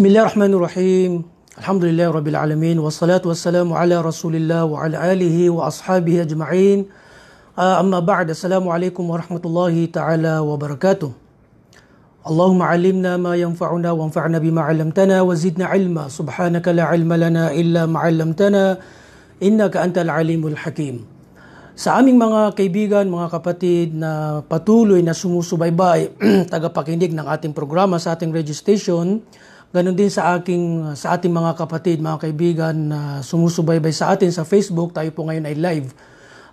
بسم الله الرحمن الرحيم الحمد لله رب العالمين والصلاة والسلام على رسول الله وعلى آله وأصحابه أجمعين آه، أما بعد السلام عليكم ورحمة الله تعالى وبركاته اللهم علمنا ما ينفعنا وانفعنا بما علمتنا وزدنا علما سبحانك لا علم لنا إلا ما علمتنا إنك أنت العليم الحكيم Sa aming mga kaibigan, mga kapatid na patuloy na sumusubaybay, tagapakinig ng ating programa sa ating radio ganun din sa aking sa ating mga kapatid, mga kaibigan na sumusubaybay sa atin sa Facebook, tayo po ngayon ay live.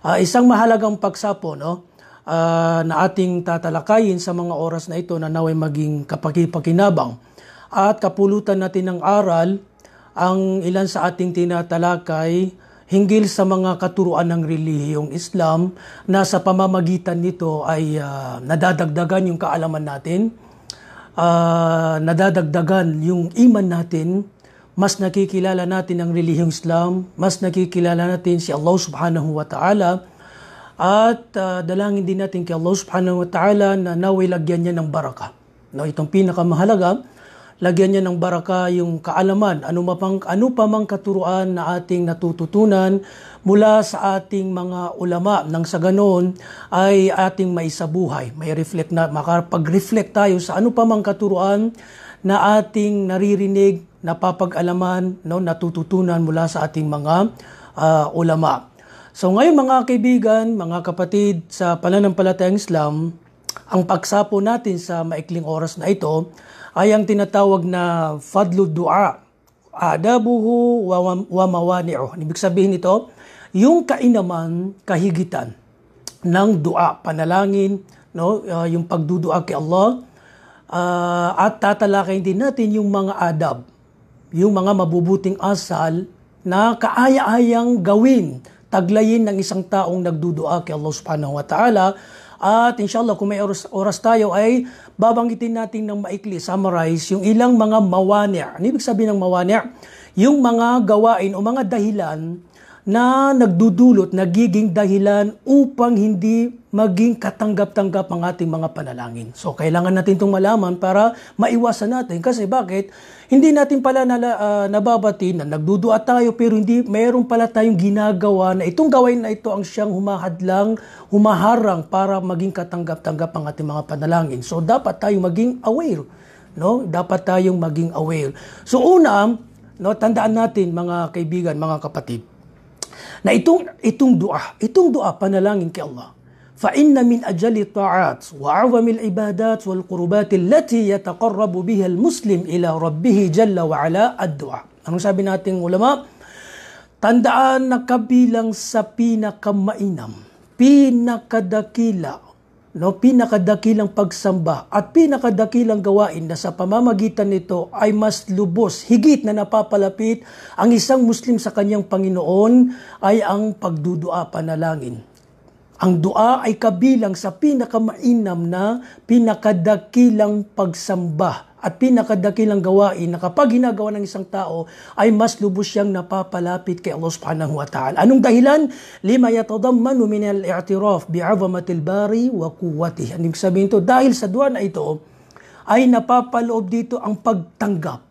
Uh, isang mahalagang pagsapo no? Uh, na ating tatalakayin sa mga oras na ito na naway maging kapakipakinabang. At kapulutan natin ng aral ang ilan sa ating tinatalakay hinggil sa mga katuruan ng relihiyong Islam na sa pamamagitan nito ay uh, nadadagdagan yung kaalaman natin, uh, nadadagdagan yung iman natin, mas nakikilala natin ang relihiyong Islam, mas nakikilala natin si Allah subhanahu wa ta'ala, at uh, dalangin din natin kay Allah subhanahu wa ta'ala na naway lagyan niya ng baraka. No, itong pinakamahalaga, lagyan niya ng baraka yung kaalaman, ano, mapang, ano pa mang katuruan na ating natututunan mula sa ating mga ulama nang sa ganoon ay ating maisabuhay. May reflect na, makapag-reflect tayo sa ano pa mang katuruan na ating naririnig, napapag-alaman, no, natututunan mula sa ating mga uh, ulama. So ngayon mga kaibigan, mga kapatid sa pananampalatayang Islam, ang pagsapo natin sa maikling oras na ito ay ang tinatawag na fadlu dua, adabuhu wa, wa mawani'u. Ibig sabihin nito, yung kainaman, kahigitan ng dua, panalangin, no, uh, yung pagdudua kay Allah, uh, at tatalakayin din natin yung mga adab, yung mga mabubuting asal na kaaya-ayang gawin, taglayin ng isang taong nagdudua kay Allah subhanahu wa ta'ala at inshallah kung may oras, oras tayo ay babanggitin natin ng maikli, summarize yung ilang mga mawani'. Ano ibig sabihin ng mawani'? Yung mga gawain o mga dahilan na nagdudulot, nagiging dahilan upang hindi maging katanggap-tanggap ang ating mga panalangin. So, kailangan natin itong malaman para maiwasan natin. Kasi bakit? Hindi natin pala nala, uh, nababati na nagdudua tayo pero hindi mayroon pala tayong ginagawa na itong gawain na ito ang siyang humahadlang, humaharang para maging katanggap-tanggap ang ating mga panalangin. So, dapat tayong maging aware. No? Dapat tayong maging aware. So, una, no, tandaan natin mga kaibigan, mga kapatid, na itong itong dua, itong dua panalangin kay Allah. Ta'at wa 'azami al-ibadat wal qurubat allati yataqarrabu biha al-muslim ila rabbih jalla wa ala ad-du'a. Anong sabi nating ulama? Tandaan na kabilang sa pinakamainam, pinakadakila no, pinakadakilang pagsamba at pinakadakilang gawain na sa pamamagitan nito ay mas lubos, higit na napapalapit ang isang Muslim sa kanyang Panginoon ay ang pagdudua panalangin. Ang dua ay kabilang sa pinakamainam na pinakadakilang pagsamba at pinakadakilang gawain na kapag ginagawa ng isang tao ay mas lubos siyang napapalapit kay Allah subhanahu wa ta'ala. Anong dahilan? Lima yatadammanu min al-i'tiraf bi'azamatil bari wa quwwatihi. Anong sabihin to? Dahil sa dua na ito ay napapaloob dito ang pagtanggap,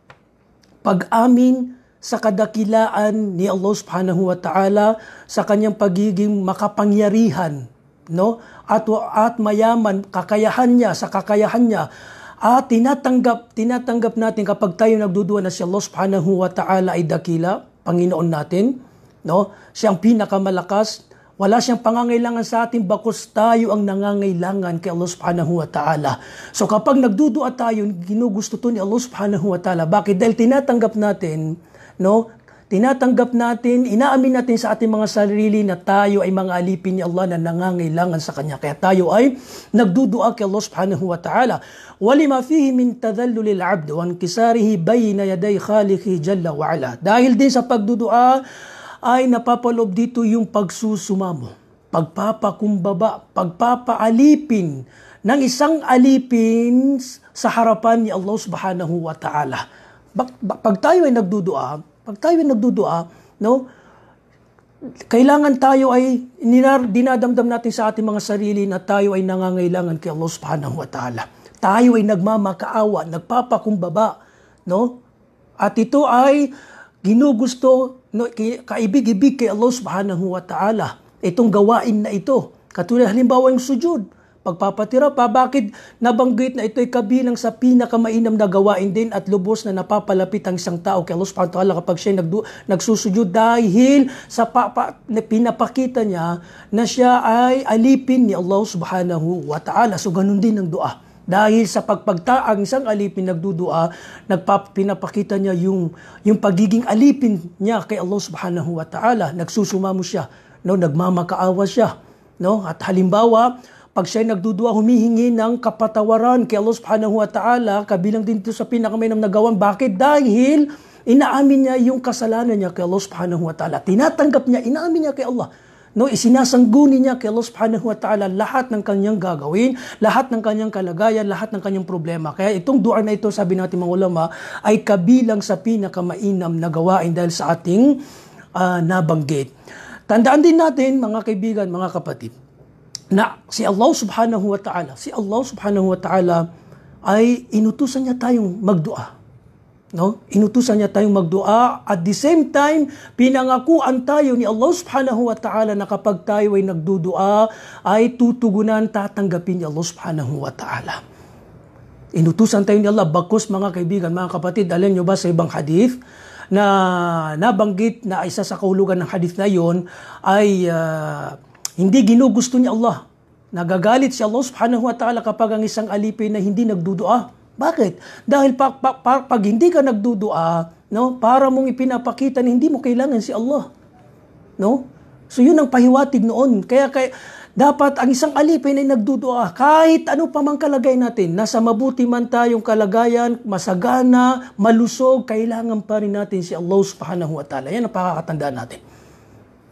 pag-amin sa kadakilaan ni Allah subhanahu wa ta'ala sa kanyang pagiging makapangyarihan no at at mayaman kakayahan niya sa kakayahan niya at tinatanggap, tinatanggap natin kapag tayo nagdudua na si Allah subhanahu wa ta'ala ay dakila, Panginoon natin, no? Siyang pinakamalakas, wala siyang pangangailangan sa atin, bakos tayo ang nangangailangan kay Allah subhanahu wa ta'ala. So kapag nagdudua tayo, ginugusto to ni Allah subhanahu wa ta'ala. Bakit? Dahil tinatanggap natin, no? Tinatanggap natin, inaamin natin sa ating mga sarili na tayo ay mga alipin ni Allah na nangangailangan sa Kanya. Kaya tayo ay nagdudua kay Allah subhanahu wa ta'ala. Walima fihi min tadallulil abd wa inkisarihi bayna yaday khaliqi jalla wa ala. Dahil din sa pagdudua ay napapalob dito yung pagsusumamo, pagpapakumbaba, pagpapaalipin ng isang alipin sa harapan ni Allah subhanahu wa ta'ala. Pag tayo ay nagdudua, pag tayo ay nagdudua, no, kailangan tayo ay dinadamdam natin sa ating mga sarili na tayo ay nangangailangan kay Allah subhanahu wa ta'ala. Tayo ay nagmamakaawa, nagpapakumbaba, no? At ito ay ginugusto, no, kaibig-ibig kay Allah subhanahu wa ta'ala. Itong gawain na ito. Katulad halimbawa yung sujud pagpapatira pa. Bakit nabanggit na ito'y kabilang sa pinakamainam na gawain din at lubos na napapalapit ang isang tao kay Allah subhanahu wa ta'ala kapag siya nagdu- nagsusujud dahil sa papa, na pinapakita niya na siya ay alipin ni Allah subhanahu wa ta'ala. So ganun din ang dua. Dahil sa pagpagtaang isang alipin nagdudua, nagpap, niya yung, yung pagiging alipin niya kay Allah subhanahu wa ta'ala. Nagsusumamo siya, no? nagmamakaawa siya. No? At halimbawa, pag siya nagdudua, humihingi ng kapatawaran kay Allah subhanahu wa ta'ala, kabilang din ito sa pinakaminam na gawan. Bakit? Dahil inaamin niya yung kasalanan niya kay Allah subhanahu wa ta'ala. Tinatanggap niya, inaamin niya kay Allah. No, isinasangguni niya kay Allah subhanahu wa ta'ala lahat ng kanyang gagawin, lahat ng kanyang kalagayan, lahat ng kanyang problema. Kaya itong dua na ito, sabi natin mga ulama, ay kabilang sa pinakamainam na gawain dahil sa ating uh, nabanggit. Tandaan din natin, mga kaibigan, mga kapatid, na si Allah subhanahu wa ta'ala, si Allah subhanahu wa ta'ala ay inutusan niya tayong magdua. No? Inutusan niya tayong magdua at the same time pinangakuan tayo ni Allah subhanahu wa ta'ala na kapag tayo ay nagdudua ay tutugunan tatanggapin ni Allah subhanahu wa ta'ala. Inutusan tayo ni Allah bakos mga kaibigan, mga kapatid, alam niyo ba sa ibang hadith na nabanggit na isa sa kahulugan ng hadith na yon ay uh, hindi ginugusto ni Allah. Nagagalit si Allah subhanahu wa ta'ala kapag ang isang alipin na hindi nagdudua. Bakit? Dahil pa, pa, pa, pag hindi ka nagdudua, no, para mong ipinapakita na hindi mo kailangan si Allah. No? So yun ang pahiwatig noon. Kaya, kaya dapat ang isang alipin ay nagdudua kahit ano pa mang kalagay natin. Nasa mabuti man tayong kalagayan, masagana, malusog, kailangan pa rin natin si Allah subhanahu wa ta'ala. Yan ang pakakatandaan natin.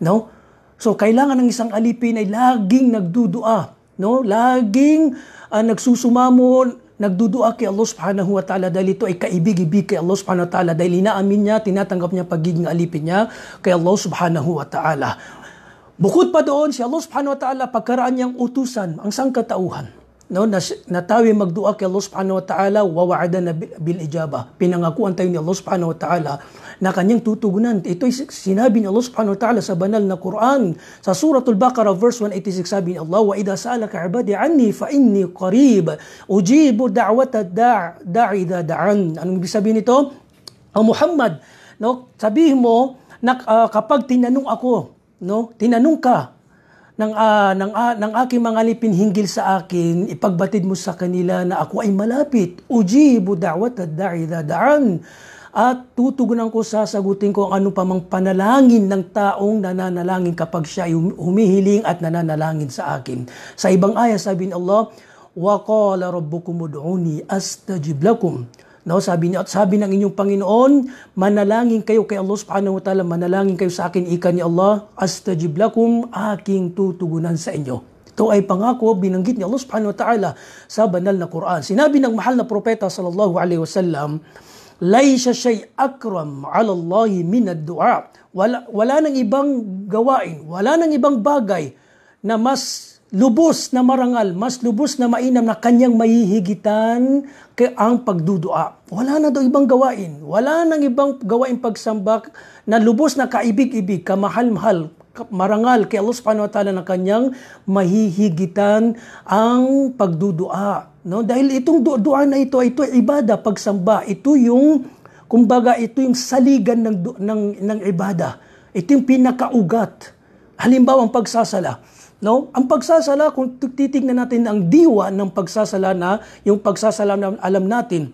No? So kailangan ng isang alipin ay laging nagdudua, no? Laging uh, nagsusumamo, nagdudua kay Allah Subhanahu wa Ta'ala dahil ito ay kaibig-ibig kay Allah Subhanahu wa Ta'ala dahil inaamin niya, tinatanggap niya pagiging alipin niya kay Allah Subhanahu wa Ta'ala. Bukod pa doon, si Allah Subhanahu wa Ta'ala pagkaraan niyang utusan ang sangkatauhan no na, na tayo magdua kay Allah subhanahu wa ta'ala wa wa'ada na bil ijaba pinangakuan tayo ni Allah subhanahu wa ta'ala na kanyang tutugunan. Ito sinabi ni Allah subhanahu wa ta'ala sa banal na Quran sa suratul Baqarah verse 186 sabi ni Allah wa idha sa'alaka ibadi anni fa inni qarib. Ujibu da'wata da' da'i da da'an. Anong ibig sabihin nito? Oh Muhammad no sabihin mo na uh, kapag tinanong ako no tinanong ka ng, uh, ng, uh, ng aking mga lipin hinggil sa akin, ipagbatid mo sa kanila na ako ay malapit. Ujibu da'wat at da'ida da'an. At tutugunan ko, sasagutin ko ang ano pa mang panalangin ng taong nananalangin kapag siya ay humihiling at nananalangin sa akin. Sa ibang aya sabi ni Allah, وَقَالَ رَبُّكُمُ ud'uni astajib lakum. No, sabi niya, at sabi ng inyong Panginoon, manalangin kayo kay Allah subhanahu wa ta'ala, manalangin kayo sa akin, ika ni Allah, astajib lakum, aking tutugunan sa inyo. Ito ay pangako, binanggit ni Allah subhanahu wa ta'ala sa banal na Quran. Sinabi ng mahal na propeta sallallahu alaihi wasallam, Laisa shay akram ala Allah min ad-du'a. Wala, wala nang ibang gawain, wala nang ibang bagay na mas lubos na marangal, mas lubos na mainam na kanyang mahihigitan kay ang pagdudua. Wala na daw ibang gawain. Wala nang ibang gawain pagsambak na lubos na kaibig-ibig, kamahal-mahal, marangal kay Allah subhanahu wa ta'ala na kanyang mahihigitan ang pagdudua. No? Dahil itong dua na ito, ito ay ibada, pagsamba. Ito yung, kumbaga, ito yung saligan ng, ng, ng ibada. Ito yung pinakaugat. Halimbawa, ang pagsasala No? Ang pagsasala, kung titignan natin ang diwa ng pagsasala na, yung pagsasala na alam natin,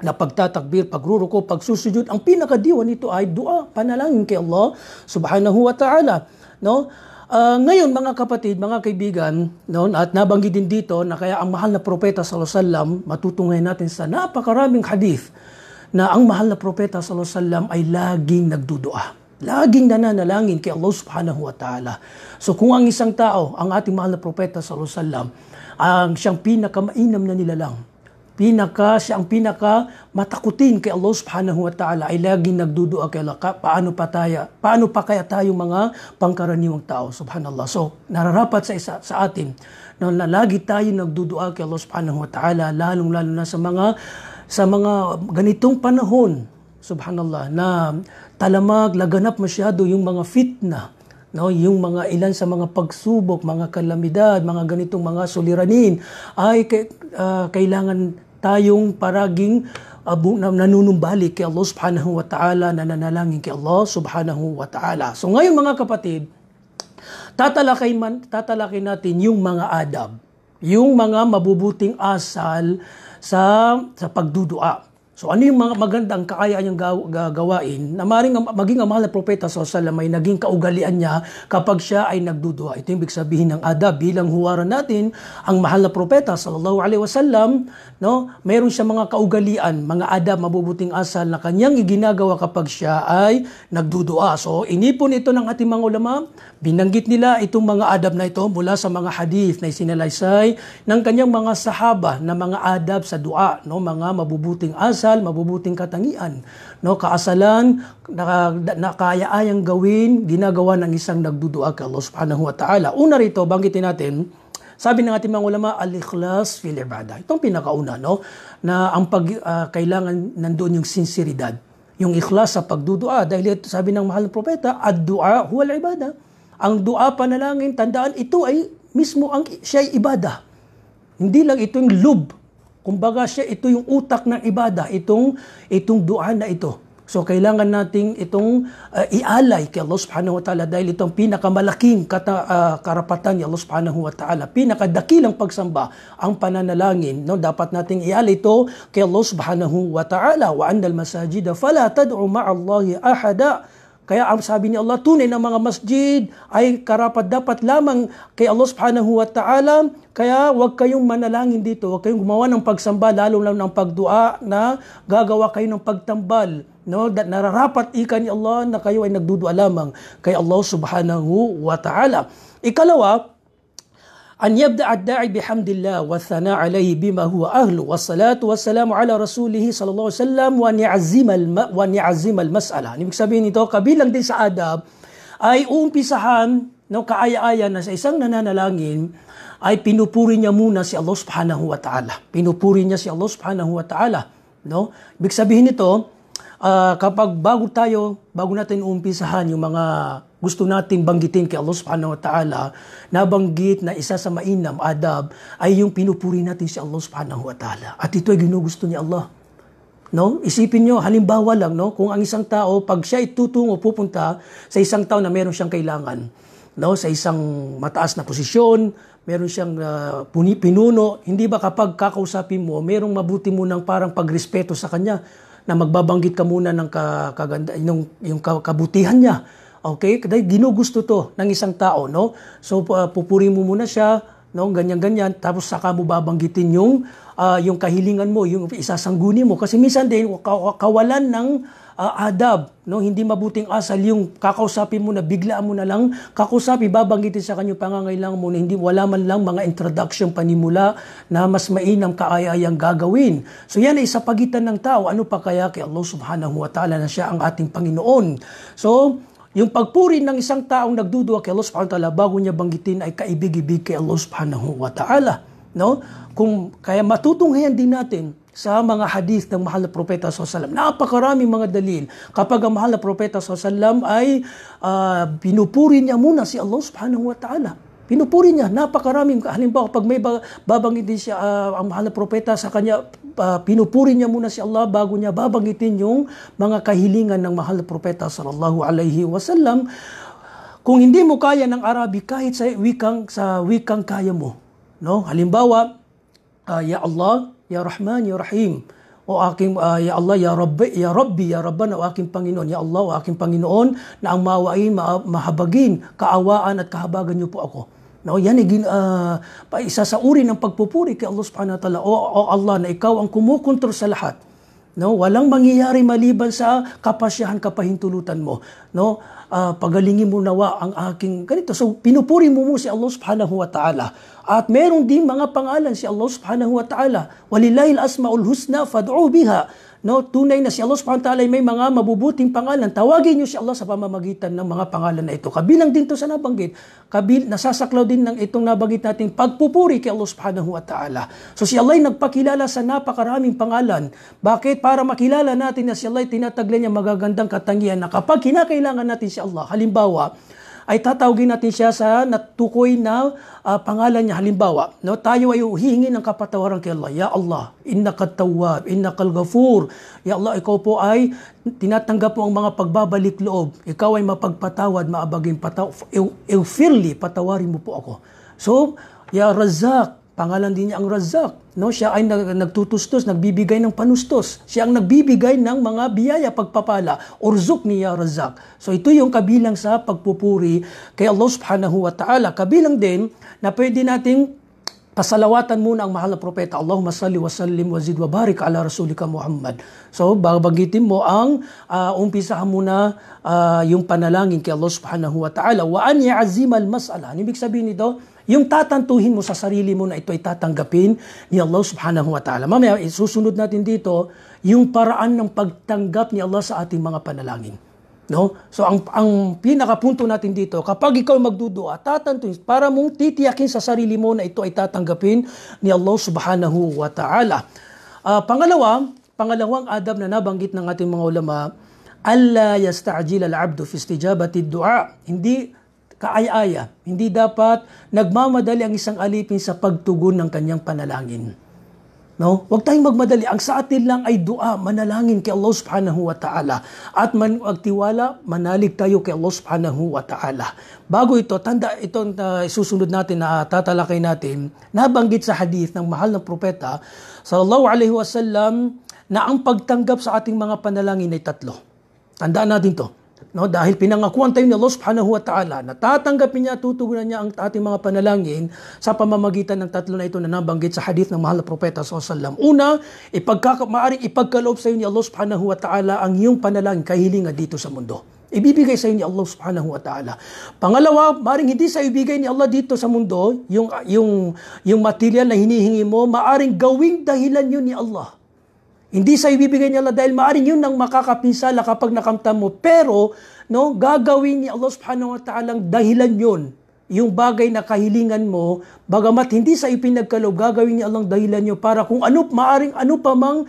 na pagtatakbir, pagruruko, pagsusujud, ang pinakadiwa nito ay dua, panalangin kay Allah subhanahu wa ta'ala. No? Uh, ngayon mga kapatid, mga kaibigan, no, at nabanggit din dito na kaya ang mahal na propeta sallallahu alaihi wasallam matutungay natin sa napakaraming hadith na ang mahal na propeta sallallahu alaihi wasallam ay laging nagdudua. Laging nananalangin kay Allah subhanahu wa ta'ala. So kung ang isang tao, ang ating mahal na propeta sallallahu alaihi wasallam, ang siyang pinakamainam na nilalang, pinaka siya ang pinaka matakutin kay Allah subhanahu wa ta'ala ay laging nagdudua kay Allah. Paano pa tayo, paano pa kaya tayong mga pangkaraniwang tao, subhanallah. So, nararapat sa isa sa atin na, lagi tayo nagdudua kay Allah subhanahu wa ta'ala, lalong-lalo na sa mga sa mga ganitong panahon subhanallah, na talamag, laganap masyado yung mga fitna, no, yung mga ilan sa mga pagsubok, mga kalamidad, mga ganitong mga suliranin ay uh, kailangan tayong paraging uh, nanunumbalik kay Allah subhanahu wa ta'ala, nananalangin kay Allah subhanahu wa ta'ala. So ngayon mga kapatid, tatalakay, man, tatalakay natin yung mga adab, yung mga mabubuting asal sa, sa pagdudua. So ano yung mga magandang kakayaan niyang gawain na maring maging ang mahal na propeta sa salam ay naging kaugalian niya kapag siya ay nagdudua. Ito yung ibig sabihin ng adab bilang huwaran natin ang mahal na propeta sallallahu alaihi wasallam, no? Mayroon siya mga kaugalian, mga adab, mabubuting asal na kanyang iginagawa kapag siya ay nagdudua. So inipon ito ng ating mga ulama, binanggit nila itong mga adab na ito mula sa mga hadith na isinalaysay ng kanyang mga sahaba na mga adab sa dua, no? Mga mabubuting asal kasal, mabubuting katangian. No, kaasalan na, na kaya-ayang gawin, ginagawa ng isang nagdudua kay Allah subhanahu wa ta'ala. Una rito, banggitin natin, sabi ng ating mga ulama, al-ikhlas fil ibadah. Itong pinakauna, no? Na ang pag, uh, kailangan nandoon yung sinseridad. Yung ikhlas sa pagdudua. Dahil ito, sabi ng mahal na propeta, ad-dua huwa al-ibadah. Ang dua panalangin, tandaan, ito ay mismo ang siya ay ibada. Hindi lang ito yung lub Kumbaga siya, ito yung utak ng ibada, itong, itong dua na ito. So kailangan nating itong uh, ialay kay Allah subhanahu wa ta'ala dahil itong pinakamalaking kata, uh, karapatan ni Allah subhanahu wa ta'ala. Pinakadakilang pagsamba ang pananalangin. No? Dapat nating ialay ito kay Allah subhanahu wa ta'ala. Wa andal masajida fala tad'u ma'allahi ahada kaya ang sabi ni Allah, tunay ng mga masjid ay karapat dapat lamang kay Allah subhanahu wa ta'ala. Kaya huwag kayong manalangin dito, huwag kayong gumawa ng pagsamba, lalo lang ng pagdua na gagawa kayo ng pagtambal. No, nararapat ika ni Allah na kayo ay nagdudua lamang kay Allah subhanahu wa ta'ala. Ikalawa, أن يبدأ الداعي بحمد الله والثناء عليه بما هو أهله والصلاة والسلام على رسوله صلى الله عليه وسلم وأن يعزم, الم... وأن يعزم المسألة. Ibig sabihin nito, kabilang din sa adab, ay uumpisahan no, kaaya-aya na sa isang nananalangin ay pinupuri niya muna si Allah subhanahu wa ta'ala. Pinupuri niya si Allah subhanahu wa ta'ala. No? Ibig sabihin nito, uh, kapag bago tayo, bago natin umpisahan yung mga gusto nating banggitin kay Allah subhanahu wa ta'ala, nabanggit na isa sa mainam, adab, ay yung pinupuri natin si Allah subhanahu wa ta'ala. At ito ay ginugusto ni Allah. No? Isipin nyo, halimbawa lang, no? kung ang isang tao, pag siya itutungo, pupunta sa isang tao na meron siyang kailangan, no? sa isang mataas na posisyon, meron siyang uh, pinuno, hindi ba kapag kakausapin mo, merong mabuti mo ng parang pagrespeto sa kanya, na magbabanggit ka muna ng kaganda, yung, yung kabutihan niya Okay? Dahil ginugusto to ng isang tao, no? So, uh, pupuri mo muna siya, no? Ganyan-ganyan. Tapos saka mo babanggitin yung, uh, yung kahilingan mo, yung isasangguni mo. Kasi minsan din, kawalan ng uh, adab, no? Hindi mabuting asal yung kakausapin mo na biglaan mo na lang kakausapin, babanggitin sa kanya pangangailangan mo na hindi wala man lang mga introduction panimula na mas mainam kaayayang gagawin. So yan ay sa pagitan ng tao. Ano pa kaya kay Allah subhanahu wa ta'ala na siya ang ating Panginoon. So, yung pagpuri ng isang taong nagdudua kay Allah subhanahu wa ta'ala bago niya banggitin ay kaibig-ibig kay Allah subhanahu wa ta'ala. No? Kung, kaya matutunghayan din natin sa mga hadith ng mahal na propeta sallallahu Napakaraming mga dalil. Kapag ang mahal na propeta sallallahu ay uh, pinupuri niya muna si Allah subhanahu wa ta'ala. Pinupuri niya, napakaraming, halimbawa kapag may babanggitin siya, uh, ang mahal na propeta sa kanya, uh, pinupuri niya muna si Allah bago niya babanggitin yung mga kahilingan ng mahal na propeta sallallahu alaihi wasallam. Kung hindi mo kaya ng Arabic kahit sa wikang sa wikang kaya mo, no? Halimbawa, uh, ya Allah, ya Rahman, ya Rahim. O aking uh, ya Allah, ya Rabbi, ya Rabbi, ya Rabbana, o aking Panginoon, ya Allah, o aking Panginoon, na ang mawain, ma- mahabagin, kaawaan at kahabagan niyo po ako. No, yan ay uh, isa sa uri ng pagpupuri kay Allah subhanahu wa ta'ala. O, o Allah na ikaw ang kumukontrol sa lahat. No, walang mangyayari maliban sa kapasyahan kapahintulutan mo. No, uh, pagalingin mo nawa ang aking ganito. So pinupuri mo mo si Allah subhanahu wa ta'ala. At meron din mga pangalan si Allah subhanahu wa ta'ala. Walillahil asmaul husna fad'u biha no, tunay na si Allah subhanahu wa ta'ala ay may mga mabubuting pangalan. Tawagin niyo si Allah sa pamamagitan ng mga pangalan na ito. Kabilang din to sa nabanggit. Kabil, nasasaklaw din ng itong nabanggit natin pagpupuri kay Allah subhanahu wa ta'ala. So si Allah ay nagpakilala sa napakaraming pangalan. Bakit? Para makilala natin na si Allah ay tinataglan niya magagandang katangian na kapag kinakailangan natin si Allah, halimbawa, ay tatawagin natin siya sa natukoy na uh, pangalan niya. Halimbawa, no, tayo ay hihingi ng kapatawaran kay Allah. Ya Allah, innaka tawwab, innaka ghafur. Ya Allah, ikaw po ay tinatanggap mo ang mga pagbabalik loob. Ikaw ay mapagpatawad, maabaging pataw. Eufirli, patawarin mo po ako. So, Ya Razak, Pangalan din niya ang Razak. No? Siya ay nag, nagtutustos, nagbibigay ng panustos. Siya ang nagbibigay ng mga biyaya pagpapala. Urzuk niya Razak. So ito yung kabilang sa pagpupuri kay Allah subhanahu wa ta'ala. Kabilang din na pwede nating pasalawatan muna ang mahal na propeta. Allahumma salli wa sallim wa zid wa barik ala rasulika Muhammad. So, babagitin mo ang uh, umpisahan muna uh, yung panalangin kay Allah subhanahu wa ta'ala. Wa an ya'azim al-mas'ala. Ano ibig sabihin nito? Yung tatantuhin mo sa sarili mo na ito ay tatanggapin ni Allah subhanahu wa ta'ala. Mamaya, isusunod natin dito yung paraan ng pagtanggap ni Allah sa ating mga panalangin. No? So ang ang pinakapunto natin dito, kapag ikaw magdudua, tatantuin para mong titiyakin sa sarili mo na ito ay tatanggapin ni Allah Subhanahu wa Ta'ala. Uh, pangalawa, pangalawang adab na nabanggit ng ating mga ulama, alla yasta'jil al-'abdu fi istijabati ad-du'a. Hindi kaaya-aya. Hindi dapat nagmamadali ang isang alipin sa pagtugon ng kanyang panalangin. No? Huwag tayong magmadali. Ang sa atin lang ay dua, manalangin kay Allah subhanahu wa ta'ala. At man, magtiwala, manalig tayo kay Allah subhanahu wa ta'ala. Bago ito, tanda itong uh, susunod natin na tatalakay natin, nabanggit sa hadith ng mahal na propeta, sallallahu alaihi wasallam, na ang pagtanggap sa ating mga panalangin ay tatlo. Tandaan natin to. No, dahil pinangakuan tayo ni Allah subhanahu wa ta'ala na tatanggapin niya, tutugunan niya ang ating mga panalangin sa pamamagitan ng tatlo na ito na nabanggit sa hadith ng mahal na propeta sallallahu Una, ipagkaka, maaring ipagkaloob sa iyo ni Allah subhanahu wa ta'ala ang iyong panalangin kahilingan dito sa mundo. Ibibigay sa iyo ni Allah subhanahu wa ta'ala. Pangalawa, maring hindi sa ibigay ni Allah dito sa mundo, yung, yung, yung material na hinihingi mo, maaring gawing dahilan yun ni Allah hindi sa ibibigay niya Allah dahil maaring yun ang makakapinsala kapag nakamtan mo. Pero, no, gagawin ni Allah subhanahu wa ta'ala dahilan yun. Yung bagay na kahilingan mo, bagamat hindi sa ipinagkaloob, gagawin ni Allah dahilan nyo para kung ano, maaring ano pa mang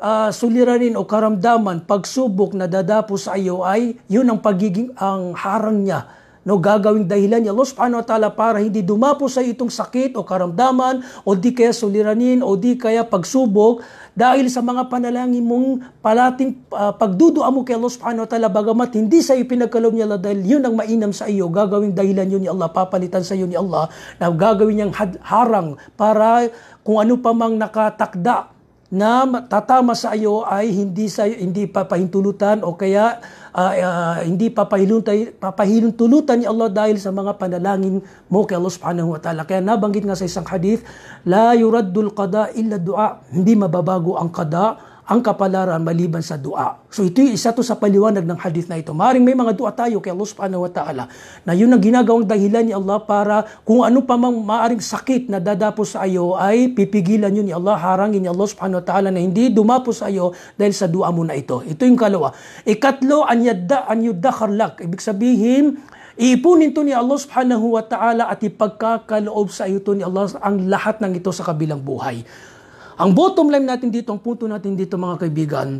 uh, suliranin o karamdaman, pagsubok na dadapo sa iyo ay yun ang pagiging ang harang niya no gagawing dahilan ni Allah subhanahu wa ta'ala para hindi dumapo sa itong sakit o karamdaman o di kaya suliranin o di kaya pagsubok dahil sa mga panalangin mong palating uh, pagdudua mo kay Allah subhanahu wa ta'ala bagamat hindi sa iyo pinagkaloob niya Allah dahil yun ang mainam sa iyo gagawing dahilan yun ni Allah papalitan sa iyo ni Allah na gagawin niyang harang para kung ano pa mang nakatakda na tatama sa iyo ay hindi sa hindi papahintulutan o kaya uh, uh, hindi papahintulutan ni Allah dahil sa mga panalangin mo kay Allah Subhanahu wa Ta'ala. Kaya nabanggit nga sa isang hadith, la yuraddul qada illa du'a. Hindi mababago ang qada ang kapalaran maliban sa dua. So ito yung isa to sa paliwanag ng hadith na ito. Maring may mga dua tayo kay Allah subhanahu wa ta'ala na yun ang ginagawang dahilan ni Allah para kung ano pa mang maaring sakit na dadapo sa iyo ay pipigilan yun ni Allah, harangin ni Allah subhanahu wa ta'ala na hindi dumapo sa iyo dahil sa dua mo na ito. Ito yung kalawa. Ikatlo, an yadda, an yuddakarlak. Ibig sabihin, Iipunin to ni Allah subhanahu wa ta'ala at ipagkakaloob sa iyo to ni Allah ang lahat ng ito sa kabilang buhay. Ang bottom line natin dito, ang punto natin dito mga kaibigan,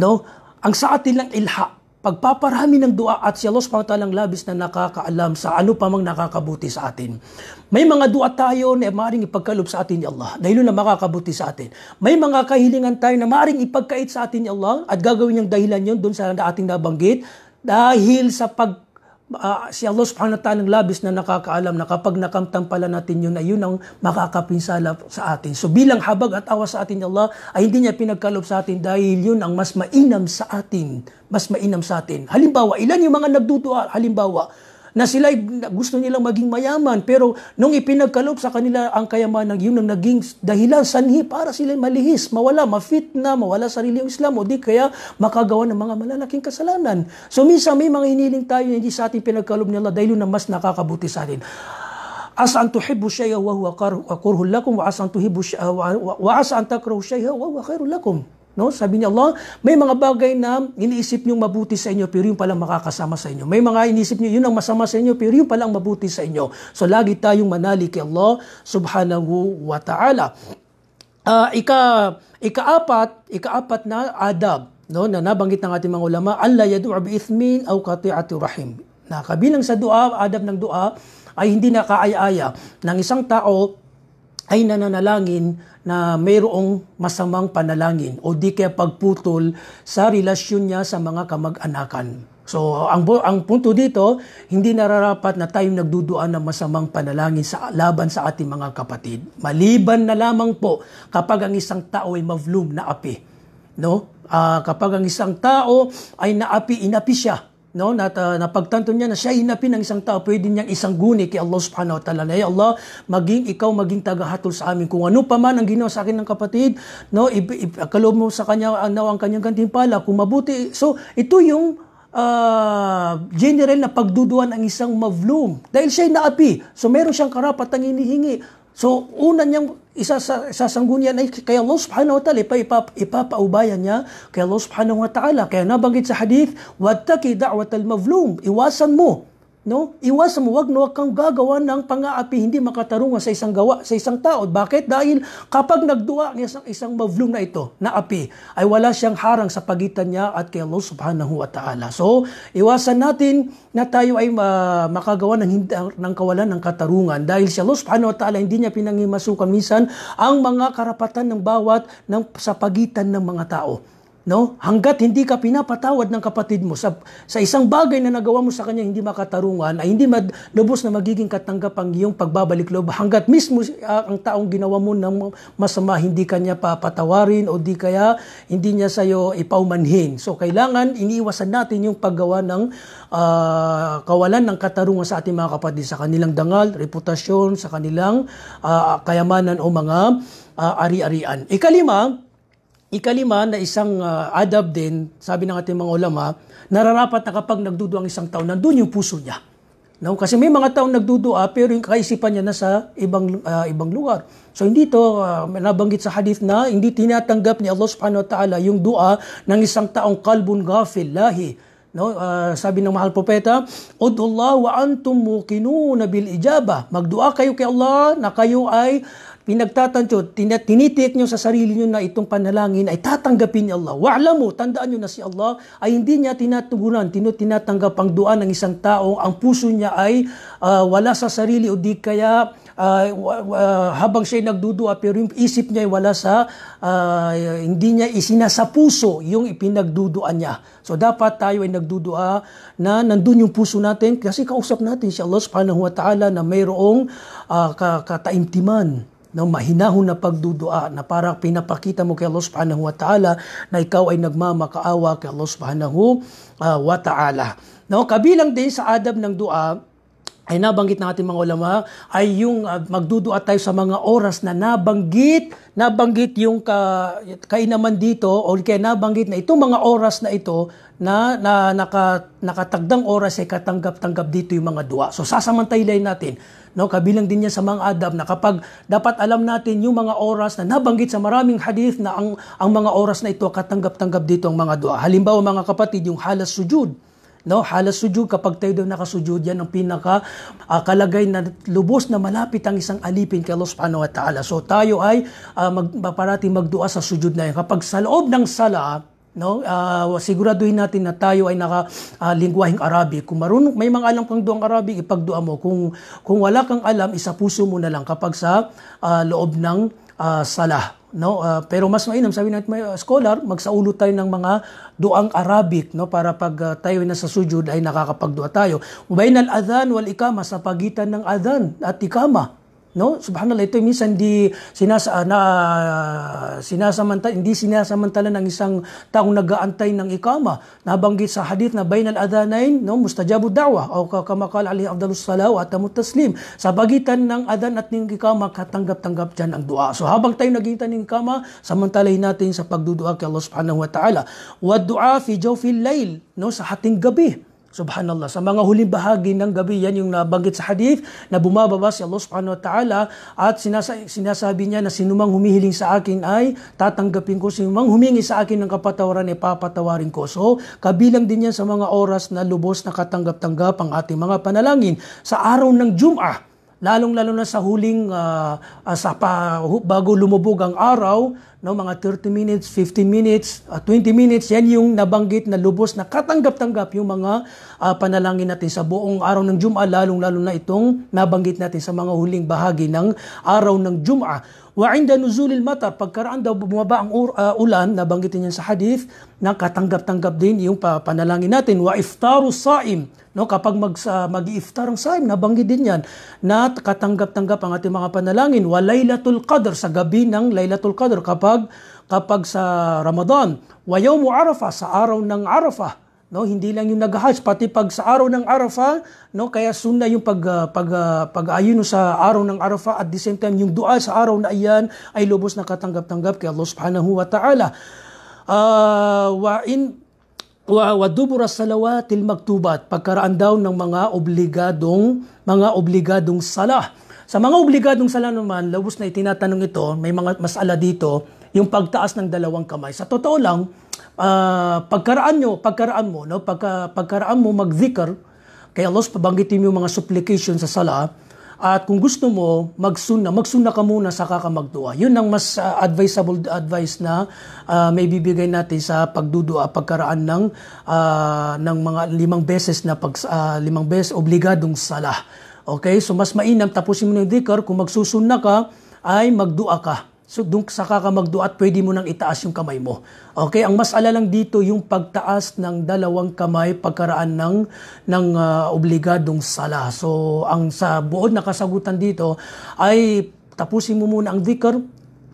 no? ang sa atin lang ilha, pagpaparami ng dua at si Allah subhanahu wa labis na nakakaalam sa ano pa mang nakakabuti sa atin. May mga dua tayo na maaaring ipagkalob sa atin ni Allah dahil na makakabuti sa atin. May mga kahilingan tayo na maaaring ipagkait sa atin ni Allah at gagawin niyang dahilan yun doon sa ating nabanggit dahil sa pag uh, si Allah subhanahu wa ta'ala labis na nakakaalam na kapag nakamtan pala natin yun, ay yun ang makakapinsala sa atin. So bilang habag at awa sa atin ni Allah, ay hindi niya pinagkalob sa atin dahil yun ang mas mainam sa atin. Mas mainam sa atin. Halimbawa, ilan yung mga nagdudua? Halimbawa, na sila gusto nilang maging mayaman. Pero nung ipinagkaloob sa kanila ang kayamanan yun ang naging dahilan sanhi para sila malihis mawala mafit na mawala sarili yung Islam o di kaya makagawa ng mga malalaking kasalanan. So minsan may mga hiniling tayo hindi sa ating pinagkaloob nila dahil na mas nakakabuti sa atin. Asa an tuhibbu shay'a wa huwa kurhun lakum wa asa an tuhibbu wa asa an takrahu shay'a wa huwa khairun lakum No? Sabi ni Allah, may mga bagay na iniisip niyo mabuti sa inyo pero yung palang makakasama sa inyo. May mga iniisip niyo yun ang masama sa inyo pero yung palang mabuti sa inyo. So lagi tayong manali kay Allah subhanahu wa ta'ala. Uh, ika, ikaapat, ikaapat na adab no, na nabanggit ng ating mga ulama, Allah yadu'a bi ithmin aw qati'ati rahim. Na kabilang sa dua, adab ng dua ay hindi na kaaya-aya ng isang tao ay nananalangin na mayroong masamang panalangin o di kaya pagputol sa relasyon niya sa mga kamag-anakan. So, ang, ang punto dito, hindi nararapat na tayong nagduduan ng masamang panalangin sa laban sa ating mga kapatid. Maliban na lamang po kapag ang isang tao ay mavlum na api. No? Uh, kapag ang isang tao ay naapi, inapi siya no na uh, napagtanto niya na siya hinapin ng isang tao. Pwede niyang isang guni kay Allah subhanahu wa ta'ala. Na Allah maging ikaw maging tagahatol sa amin. Kung ano pa man ang ginawa sa akin ng kapatid no ikalob mo sa kanya ang ang kanyang gantimpala kung mabuti. So ito yung uh, general na pagduduan ng isang mavlum. Dahil siya naapi. So meron siyang karapatang hinihingi So, una niyang isa sa sasanggunyan ay kay Allah subhanahu wa ta'ala, ipap, ipapaubayan niya kay Allah subhanahu wa ta'ala. Kaya nabanggit sa hadith, وَاتَّكِ دَعْوَةَ الْمَظْلُومِ Iwasan mo No? Iwasan mo, wag no, kang gagawa ng pang-aapi, hindi makatarungan sa isang gawa, sa isang tao. Bakit? Dahil kapag nagduwa ang isang, isang mavlum na ito, na api, ay wala siyang harang sa pagitan niya at kay Allah subhanahu wa ta'ala. So, iwasan natin na tayo ay uh, makagawa ng, ng kawalan ng katarungan dahil si Allah subhanahu wa ta'ala hindi niya pinangimasukan minsan ang mga karapatan ng bawat ng, sa pagitan ng mga tao. No? Hanggat hindi ka pinapatawad ng kapatid mo sa, sa isang bagay na nagawa mo sa kanya hindi makatarungan, ay hindi mad, lubos na magiging katanggap ang iyong pagbabalik loob. Hanggat mismo uh, ang taong ginawa mo ng masama, hindi kanya papatawarin o di kaya hindi niya sa iyo ipaumanhin. So kailangan iniiwasan natin yung paggawa ng uh, kawalan ng katarungan sa ating mga kapatid sa kanilang dangal, reputasyon, sa kanilang uh, kayamanan o mga uh, ari-arian. Ikalima, Ikalima na isang uh, adab din, sabi ng ating mga ulama, nararapat na kapag nagdudu ang isang tao, nandun yung puso niya. No? Kasi may mga taong nagdudua pero yung kaisipan niya nasa ibang uh, ibang lugar. So hindi to uh, nabanggit sa hadith na hindi tinatanggap ni Allah Subhanahu wa Ta'ala yung dua ng isang taong kalbun ghafil lahi. No, uh, sabi ng mahal propeta, "Udullah wa antum muqinuna bil ijaba." Magdua kayo kay Allah na kayo ay pinagtatantyo, tinitiik nyo sa sarili nyo na itong panalangin ay tatanggapin ni Allah. Wa'lamu, tandaan nyo na si Allah ay hindi niya tinatugunan, tinatanggap ang dua ng isang tao, ang puso niya ay uh, wala sa sarili o di kaya uh, uh, habang siya nagdudua pero yung isip niya ay wala sa, uh, hindi niya isinasa puso yung ipinagduduan niya. So dapat tayo ay nagdudua na nandun yung puso natin kasi kausap natin si Allah subhanahu wa ta'ala na mayroong uh, kataimtiman no, mahinahon na pagdudua na para pinapakita mo kay Allah subhanahu wa ta'ala na ikaw ay nagmamakaawa kay Allah subhanahu uh, wa ta'ala. No, kabilang din sa adab ng dua ay nabanggit ng ating mga ulama ay yung uh, magdudua tayo sa mga oras na nabanggit, nabanggit yung ka, kainaman dito o kaya nabanggit na itong mga oras na ito na, na naka, nakatagdang oras ay katanggap-tanggap dito yung mga dua. So sasamantaylay natin No, kabilang din yan sa mga adab na kapag dapat alam natin yung mga oras na nabanggit sa maraming hadith na ang, ang mga oras na ito katanggap-tanggap dito ang mga dua. Halimbawa mga kapatid, yung halas sujud. No, halas sujud kapag tayo daw nakasujud yan ang pinaka uh, kalagay na lubos na malapit ang isang alipin kay Allah Subhanahu wa Ta'ala. So tayo ay uh, mag, magdua sa sujud na yan. Kapag sa loob ng sala, no uh, siguraduhin natin na tayo ay naka uh, lingwaheng Arabic kung marunong may mga alam kang duang Arabic ipagdua mo kung kung wala kang alam isa puso mo na lang kapag sa uh, loob ng uh, salah no uh, pero mas mainam sabi natin may uh, scholar magsaulo tayo ng mga duang Arabic no para pag uh, tayo na sa sujud ay nakakapagdua tayo. Bainal adhan wal ikama sa pagitan ng adhan at ikama No? Subhanallah, ito minsan di sinasa, na, sinasamantala, hindi sinasamantala ng isang taong nag-aantay ng ikama. Nabanggit sa hadith na bainal adhanain, no, mustajabu da'wa, o kamakal ali abdalus salaw at taslim. Sa bagitan ng adhan at ng ikama, katanggap-tanggap dyan ang dua. So habang tayo naghihintay ng ikama, samantalahin natin sa pagdudua kay Allah subhanahu wa ta'ala. Wa du'a fi jawfil layl, no, sa hating gabi. Subhanallah. Sa mga huling bahagi ng gabi, yan yung nabanggit sa hadith na bumababa si Allah subhanahu wa ta'ala at sinasa- sinasabi niya na sinumang humihiling sa akin ay tatanggapin ko. Sinumang humingi sa akin ng kapatawaran ay papatawarin ko. So, kabilang din yan sa mga oras na lubos na katanggap-tanggap ang ating mga panalangin. Sa araw ng Jum'ah, lalong-lalo na sa huling uh, sa pa, bago lumubog ang araw, no, mga 30 minutes, 15 minutes, uh, 20 minutes, yan yung nabanggit na lubos na katanggap-tanggap yung mga uh, panalangin natin sa buong araw ng Jum'a, lalong-lalo na itong nabanggit natin sa mga huling bahagi ng araw ng Jum'a. Wa inda nuzulil matar, pagkaraan daw bumaba ang uh, ulan, nabanggitin niyan sa hadith, na katanggap-tanggap din yung panalangin natin. Wa iftaru saim, no, kapag mag, uh, mag-iftar ang saim, nabanggit din yan, na katanggap-tanggap ang ating mga panalangin. Wa laylatul qadr, sa gabi ng laylatul qadr, kapag, kapag sa Ramadan. Wa yawmu arafah, sa araw ng arafah No, hindi lang yung nag-hajj pati pag sa araw ng Arafah, no, kaya sunna yung pag uh, pag uh, pag-ayuno sa araw ng Arafah at the same time yung dua sa araw na iyan ay lubos na katanggap-tanggap kay Allah Subhanahu wa Ta'ala. Uh, wa in wa wadubura salawatil maktubat pagkaraan daw ng mga obligadong mga obligadong salah. Sa mga obligadong sala naman, lubos na itinatanong ito, may mga masala dito, yung pagtaas ng dalawang kamay. Sa totoo lang, uh, pagkaraan nyo, pagkaraan mo, no? Pagka, pagkaraan mo mag-dhikr, kay Allah pabanggitin mo yung mga supplication sa sala, at kung gusto mo, magsunna, magsunna ka muna saka ka magdua. Yun ang mas uh, advisable advice na uh, may bibigay natin sa pagdudua pagkaraan ng uh, ng mga limang beses na pag uh, limang beses obligadong sala. Okay? So mas mainam tapusin mo ng dhikr kung magsusunna ka ay magdua ka. So doon saka ka magdua at pwede mo nang itaas yung kamay mo. Okay, ang mas alalang dito yung pagtaas ng dalawang kamay pagkaraan ng ng uh, obligadong sala. So ang sa buod na kasagutan dito ay tapusin mo muna ang dhikr,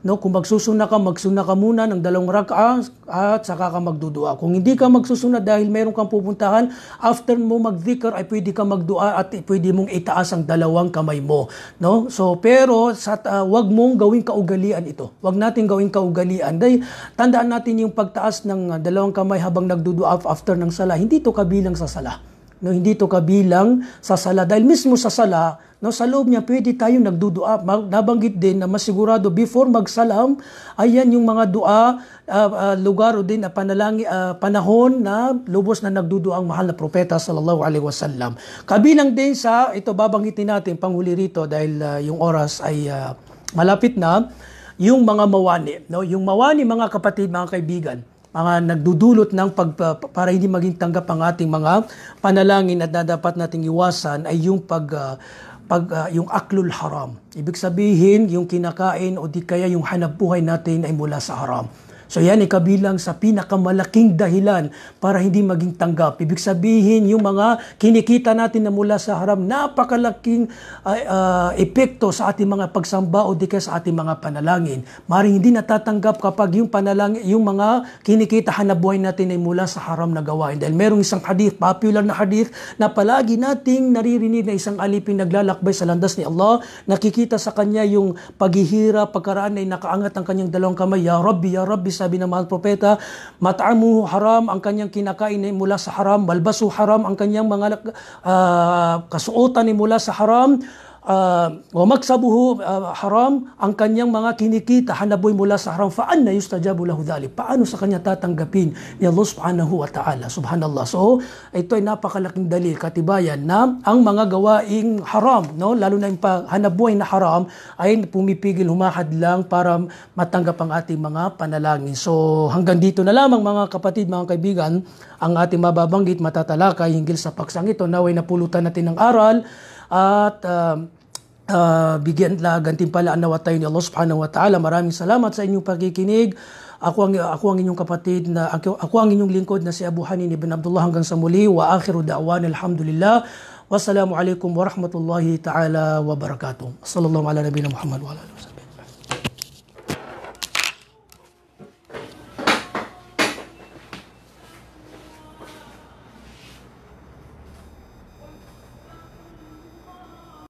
No, kung magsusuna ka, magsuna ka muna ng dalawang rak'a at saka ka magdudua. Kung hindi ka magsusuna dahil meron kang pupuntahan, after mo magdhikr ay pwede ka magdua at pwede mong itaas ang dalawang kamay mo. No? So, pero sa, uh, wag mong gawing kaugalian ito. Wag natin gawing kaugalian. Dahil tandaan natin yung pagtaas ng uh, dalawang kamay habang nagdudua after ng sala. Hindi to kabilang sa sala. No, hindi to kabilang sa sala. Dahil mismo sa sala, No, sa loob niya, pwede tayo nagdudua. Nabanggit din na masigurado before magsalam, ayan yung mga dua, uh, uh, lugar o din na panalangin, uh, panahon na lubos na nagdudua ang mahal na propeta sallallahu alaihi wasallam. Kabilang din sa, ito babanggitin natin, panghuli rito dahil uh, yung oras ay uh, malapit na, yung mga mawani. No? Yung mawani, mga kapatid, mga kaibigan, mga nagdudulot ng pag, para hindi maging tanggap ang ating mga panalangin at na dapat nating iwasan ay yung pag uh, pag uh, yung aklul haram. Ibig sabihin, yung kinakain o di kaya yung hanap buhay natin ay mula sa haram. So yan ay kabilang sa pinakamalaking dahilan para hindi maging tanggap. Ibig sabihin, yung mga kinikita natin na mula sa haram, napakalaking uh, uh, epekto sa ating mga pagsamba o di sa ating mga panalangin. Maring hindi natatanggap kapag yung panalangin, yung mga kinikita hanap buhay natin ay mula sa haram na gawain. Dahil merong isang hadith, popular na hadith, na palagi nating naririnig na isang alipin naglalakbay sa landas ni Allah, nakikita sa kanya yung paghihira, pagkaraan ay nakaangat ang kanyang dalawang kamay, Ya Rabbi, Ya Rabbi, sabi ng mahal propeta, mat'amu haram ang kanyang kinakain ay mula sa haram, balbasu haram ang kanyang mga uh, kasuotan ay mula sa haram, uh, wa magsabuhu uh, haram ang kanyang mga kinikita hanaboy mula sa haram. Fa anna yustajabu lahu dhalik? Paano sa kanya tatanggapin? Ni Allah subhanahu wa ta'ala. Subhanallah. So ito ay napakalaking dalil katibayan na ang mga gawaing haram no? Lalo na yung hanabuhay na haram ay pumipigil humahad lang para matanggap ang ating mga panalangin. So hanggang dito na lamang mga kapatid mga kaibigan ang ating mababanggit matatalakay hinggil sa paksang ito. Naway napulutan natin ng aral at uh, uh, bigyan la gantimpala nawa tayo ni Allah Subhanahu wa Ta'ala. Maraming salamat sa inyong pagkikinig. Ako ang ako ang inyong kapatid na ako, ako ang inyong lingkod na si Abu Hanin ibn Abdullah hanggang sa muli wa akhiru da'wan alhamdulillah. Wassalamu alaikum warahmatullahi ta'ala wabarakatuh. Sallallahu ala nabiyina Muhammad wa alihi wasallam.